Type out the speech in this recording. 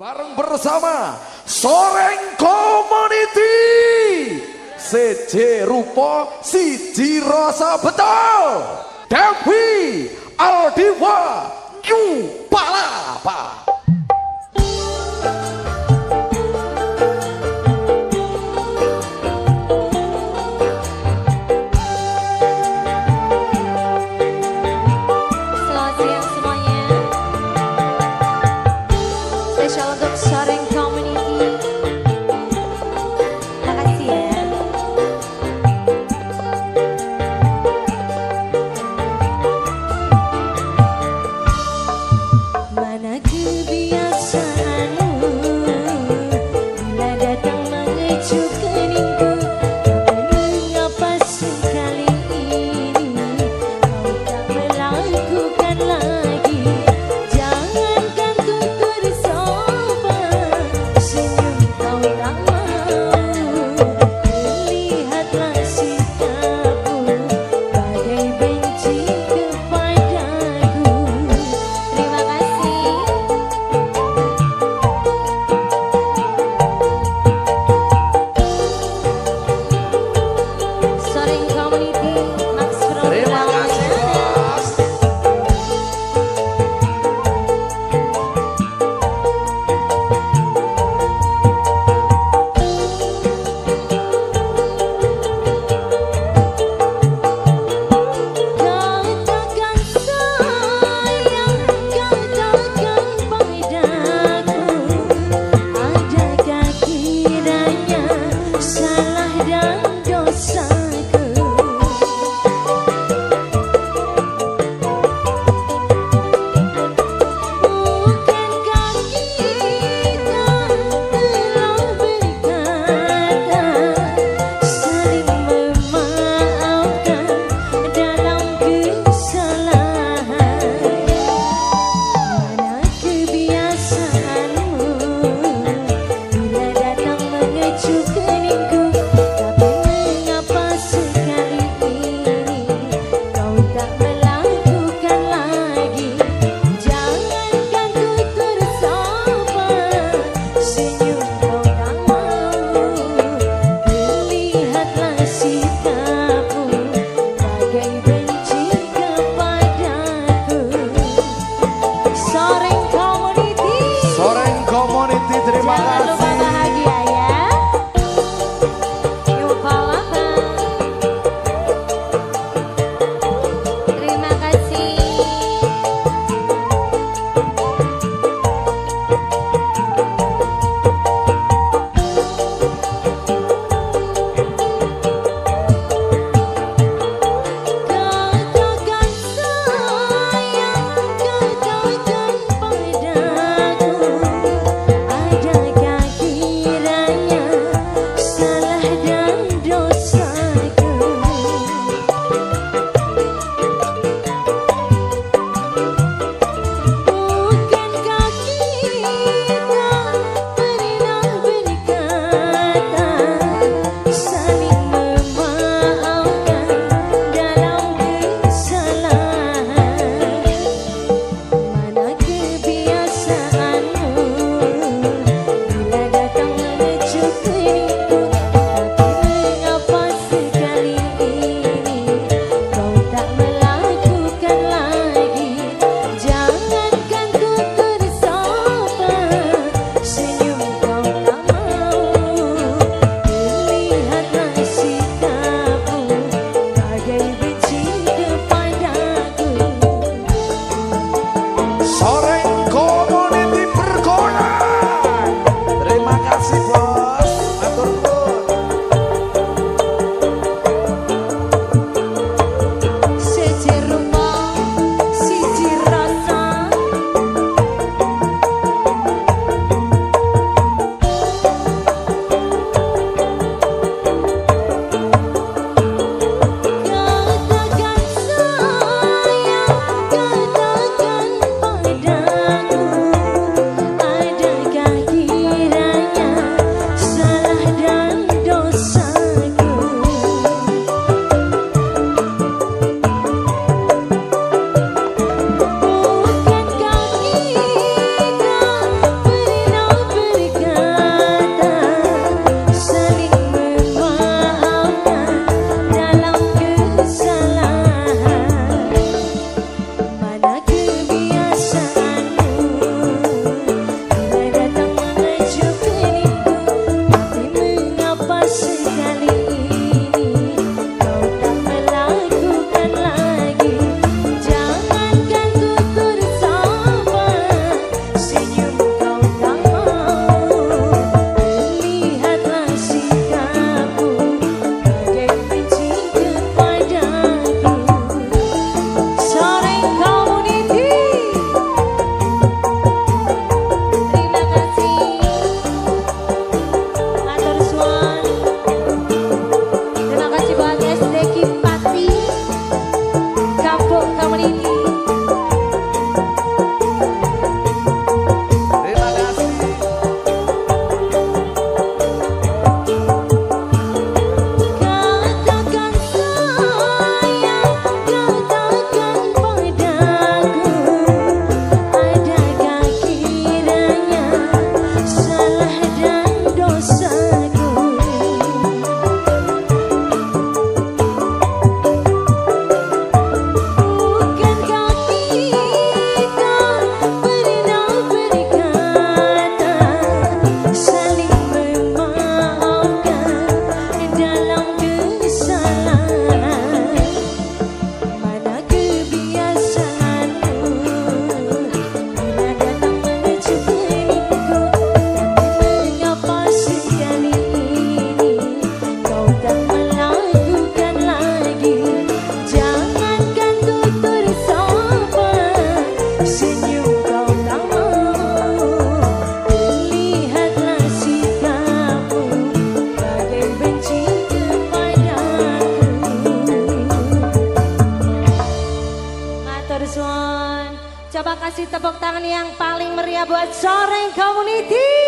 Bareng bersama Soreng Community. CJ Rupo Siji Rasa Betul. Dewi Aldiwa Yu Palapa yang paling meriah buat Soreng Community.